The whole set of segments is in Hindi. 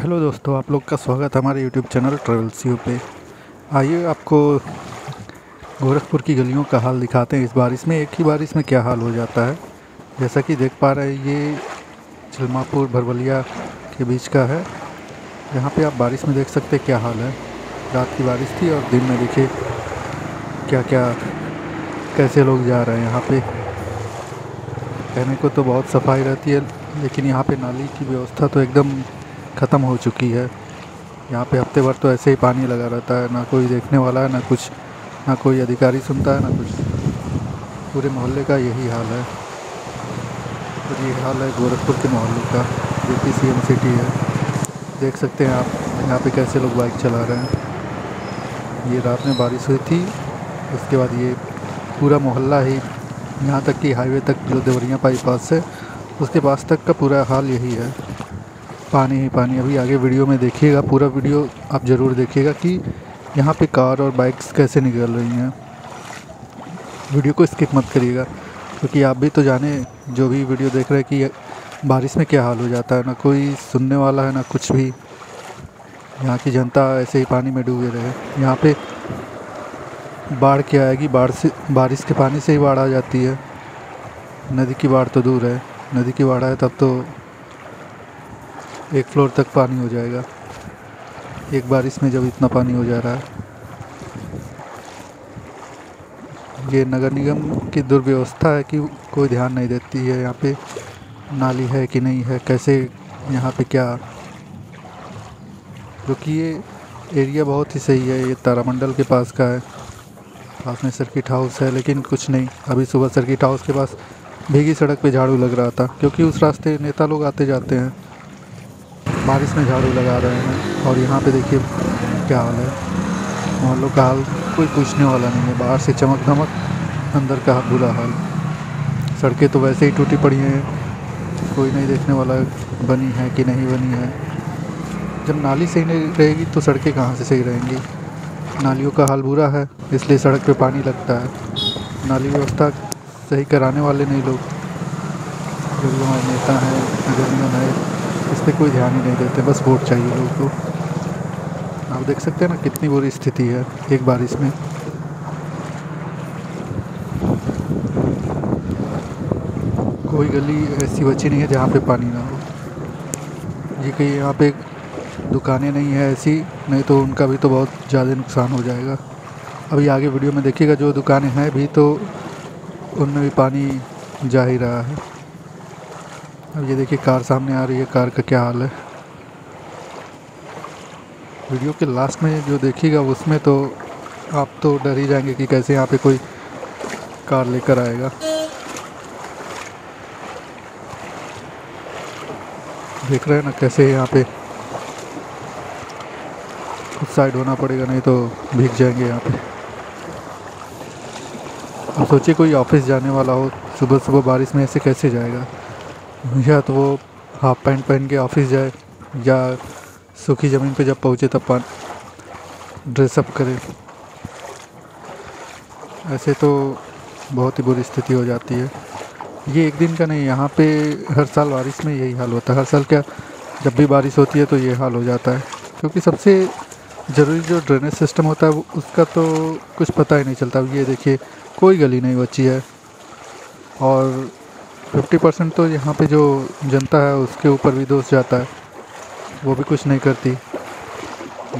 हेलो दोस्तों, आप लोग का स्वागत है हमारे यूट्यूब चैनल ट्रेवल सी पे। आइए आपको गोरखपुर की गलियों का हाल दिखाते हैं। इस बारिश में, एक ही बारिश में क्या हाल हो जाता है? जैसा कि देख पा रहे हैं, ये चिलमापुर भरवलिया के बीच का है। यहाँ पे आप बारिश में देख सकते हैं क्या हाल है। रात की बारिश थी और दिन में देखिए क्या क्या कैसे लोग जा रहे हैं यहाँ पे। कहने को तो बहुत सफ़ाई रहती है, लेकिन यहाँ पे नाली की व्यवस्था तो एकदम ख़त्म हो चुकी है। यहाँ पे हफ़्ते भर तो ऐसे ही पानी लगा रहता है, ना कोई देखने वाला है ना कुछ, ना कोई अधिकारी सुनता है, ना कुछ। पूरे मोहल्ले का यही हाल है। और ये हाल है गोरखपुर के मोहल्ले का, जो कि सी सिटी है। देख सकते हैं आप, यहाँ पे कैसे लोग बाइक चला रहे हैं। ये रात में बारिश हुई थी, उसके बाद ये पूरा मोहल्ला ही, यहाँ तक कि हाईवे तक, जो देवरिया बाईपास से उसके पास तक का पूरा हाल यही है। पानी ही पानी। अभी आगे वीडियो में देखिएगा, पूरा वीडियो आप ज़रूर देखिएगा कि यहाँ पे कार और बाइक्स कैसे निकल रही हैं। वीडियो को स्किप मत करिएगा, क्योंकि आप भी तो जाने, जो भी वीडियो देख रहे हैं कि बारिश में क्या हाल हो जाता है, ना कोई सुनने वाला है, ना कुछ भी। यहाँ की जनता ऐसे ही पानी में डूबे रहे। यहाँ पे बाढ़ क्या आएगी? बाढ़ से, बारिश के पानी से ही बाढ़ आ जाती है। नदी की बाढ़ तो दूर है। नदी की बाढ़ आए तब तो एक फ्लोर तक पानी हो जाएगा। एक बारिश में जब इतना पानी हो जा रहा है। ये नगर निगम की दुर्व्यवस्था है कि कोई ध्यान नहीं देती है यहाँ पे नाली है कि नहीं है, कैसे यहाँ पे क्या। क्योंकि ये एरिया बहुत ही सही है, ये तारामंडल के पास का है। पास में सर्किट हाउस है, लेकिन कुछ नहीं। अभी सुबह सर्किट हाउस के पास भीगी सड़क पे झाड़ू लग रहा था, क्योंकि उस रास्ते नेता लोग आते जाते हैं। बारिश में झाड़ू लगा रहे हैं और यहाँ पे देखिए क्या हाल है। मोहल्लों का हाल कोई पूछने वाला नहीं है। बाहर से चमक धमक अंदर का बुरा हाल। सड़कें तो वैसे ही टूटी पड़ी हैं। कोई नहीं देखने वाला बनी है कि नहीं बनी है। जब नाली सही नहीं रहेगी तो सड़कें कहाँ से सही रहेंगी? नालियों का हाल बुरा है, इसलिए सड़क पे पानी लगता है। नाली व्यवस्था सही कराने वाले नहीं लोग। जो नेता हैं निगम है इस पर कोई ध्यान ही नहीं देते, बस वोट चाहिए लोग को। आप देख सकते हैं ना कितनी बुरी स्थिति है एक बारिश में कोई गली ऐसी बची नहीं है जहाँ पे पानी ना हो। ये कहीं यहाँ पे दुकानें नहीं है ऐसी, नहीं तो उनका भी तो बहुत ज़्यादा नुकसान हो जाएगा। अभी आगे वीडियो में देखिएगा जो दुकानें हैं भी तो उनमें भी पानी जा ही रहा है। अब ये देखिए कार सामने आ रही है। कार का क्या हाल है? वीडियो के लास्ट में जो देखिएगा, उसमें तो आप तो डर ही जाएँगे कि कैसे यहाँ पे कोई कार लेकर आएगा। देख रहे हैं ना कैसे यहाँ पे कुछ साइड होना पड़ेगा, नहीं तो भीग जाएँगे यहाँ पे। अब सोचिए कोई ऑफ़िस जाने वाला हो सुबह सुबह बारिश में ऐसे कैसे जाएगा? या तो वो हाफ़ पैंट पहन के ऑफ़िस जाए, या सूखी ज़मीन पे जब पहुँचे तब पान ड्रेसअप करे। ऐसे तो बहुत ही बुरी स्थिति हो जाती है। ये एक दिन का नहीं, यहाँ पे हर साल बारिश में यही हाल होता है। हर साल क्या, जब भी बारिश होती है तो ये हाल हो जाता है। क्योंकि सबसे ज़रूरी जो ड्रेनेज सिस्टम होता है उसका तो कुछ पता ही नहीं चलता। ये देखिए, कोई गली नहीं बची है। और फिफ्टी परसेंट तो यहाँ पे जो जनता है, उसके ऊपर भी दोष जाता है। वो भी कुछ नहीं करती।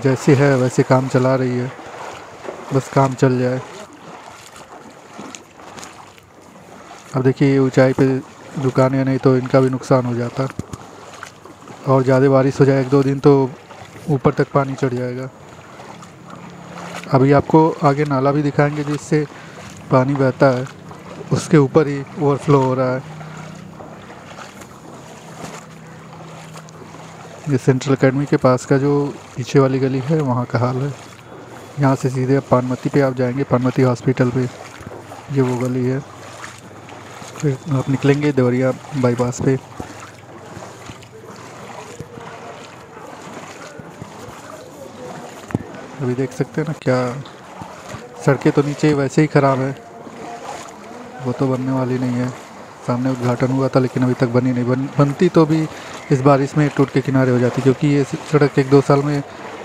जैसी है, वैसे काम चला रही है। बस काम चल जाए। अब देखिए, ऊंचाई पे दुकानें नहीं तो इनका भी नुकसान हो जाता। और ज़्यादा बारिश हो जाए एक दो दिन तो ऊपर तक पानी चढ़ जाएगा। अभी आपको आगे नाला भी दिखाएँगे, जिससे पानी बहता है। उसके ऊपर ही ओवरफ्लो हो रहा है। ये सेंट्रल अकेडमी के पास का जो पीछे वाली गली है, वहाँ का हाल है। यहाँ से सीधे आप पानमती पे आप जाएँगे पानमती हॉस्पिटल पे। ये वो गली है। फिर आप निकलेंगे देवरिया बाईपास पे। अभी देख सकते हैं ना क्या, सड़कें तो नीचे वैसे ही ख़राब है। वो तो बनने वाली नहीं है। सामने उद्घाटन हुआ था, लेकिन अभी तक बनी नहीं। बन, बनती तो भी इस बारिश में ये टूट के किनारे हो जाती, क्योंकि ये सड़क एक दो साल में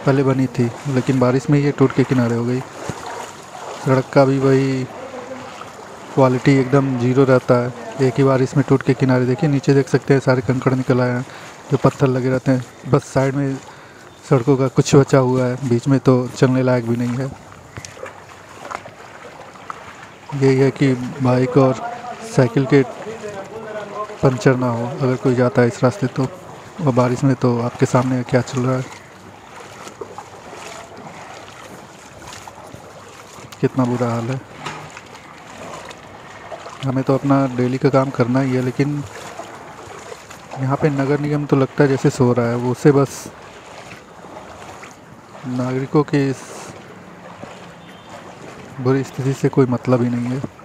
पहले बनी थी, लेकिन बारिश में ये टूट के किनारे हो गई। सड़क का भी वही क्वालिटी एकदम ज़ीरो रहता है। एक ही बारिश में टूट के किनारे देखिए, नीचे देख सकते हैं, सारे कंकड़ निकल आए हैं, जो पत्थर लगे रहते हैं। बस साइड में सड़कों का कुछ बचा हुआ है, बीच में तो चलने लायक भी नहीं है। यही है कि बाइक और साइकिल के पंचर ना हो, अगर कोई जाता है इस रास्ते तो और बारिश में तो आपके सामने क्या चल रहा है? कितना बुरा हाल है। हमें तो अपना डेली का काम करना ही है, लेकिन यहाँ पे नगर निगम तो लगता है जैसे सो रहा है, वो उससे बस नागरिकों के इस बुरी स्थिति से कोई मतलब ही नहीं है।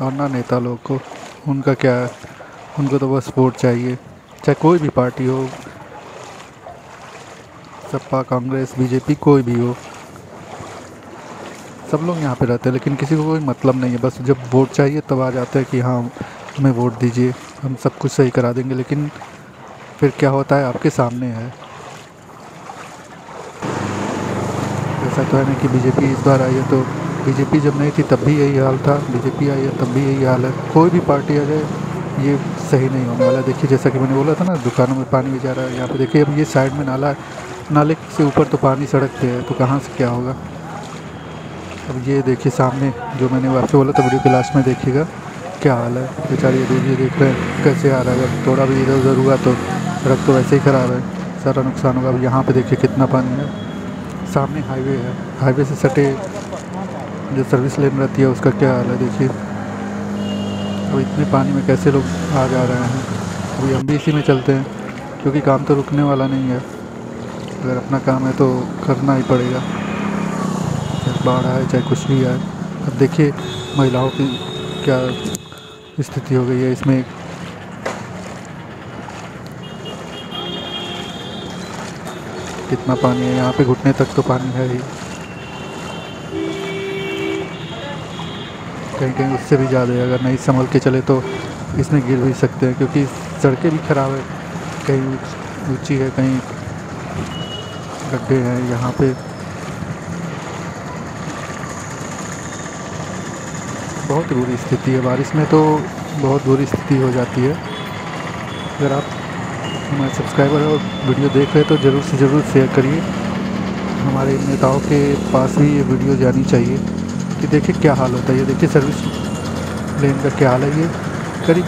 और ना नेता लोग को उनका क्या है? उनको तो बस वोट चाहिए। चाहे कोई भी पार्टी हो, सपा, कांग्रेस, बीजेपी, कोई भी हो। सब लोग यहाँ पे रहते हैं, लेकिन किसी को कोई मतलब नहीं है। बस जब वोट चाहिए तब आ जाते हैं कि हाँ हमें वोट दीजिए, हम सब कुछ सही करा देंगे। लेकिन फिर क्या होता है, आपके सामने है। ऐसा तो है नहीं कि बीजेपी इस बार आई है तो बीजेपी जब नहीं थी, तब भी यही हाल था। बीजेपी आई है, तब भी यही हाल है। कोई भी पार्टी आ जाए, ये सही नहीं होने वाला। देखिए, जैसा कि मैंने बोला था ना, दुकानों में पानी भी जा रहा है, यहाँ पे देखिए, अब ये साइड में नाला नाले से ऊपर तो पानी सड़क पे है तो कहाँ से क्या होगा? अब ये देखिए, सामने जो मैंने आपसे बोला था, वीडियो के लास्ट में देखिएगा, क्या हाल है। बेचारी ये देख रहे हैं, कैसे आ रहा है। अगर थोड़ा भी इधर उधर हुआ तो सड़क तो वैसे ही ख़राब है। सारा नुकसान होगा। अब यहाँ पे देखिए, कितना पानी है। सामने हाईवे है। हाईवे से सटे जो सर्विस लेन रहती है, उसका क्या हाल है? देखिए। अब इतने पानी में कैसे लोग आ जा रहे हैं? अभी हम भी इसी में चलते हैं, क्योंकि काम तो रुकने वाला नहीं है। अगर अपना काम है तो करना ही पड़ेगा। चाहे बाढ़ आए, चाहे कुछ भी आए। अब देखिए, महिलाओं की क्या स्थिति हो गई है इसमें। कितना पानी है? यहाँ पे घुटने तक तो पानी है ही। कहीं कहीं उससे भी ज़्यादा है। अगर नहीं संभल के चले तो इसमें गिर भी सकते हैं, क्योंकि सड़कें भी ख़राब है। कहीं ऊँची है, कहीं गड्ढे हैं, यहाँ पे। बहुत बुरी स्थिति है। बारिश में तो बहुत बुरी स्थिति हो जाती है। अगर आप हमारे सब्सक्राइबर और वीडियो देख रहे हैं तो ज़रूर से ज़रूर शेयर करिए। हमारे नेताओं के पास भी ये वीडियो जानी चाहिए। कि देखिए क्या हाल होता है। ये देखिए सर्विस लेन का क्या हाल है। ये करीब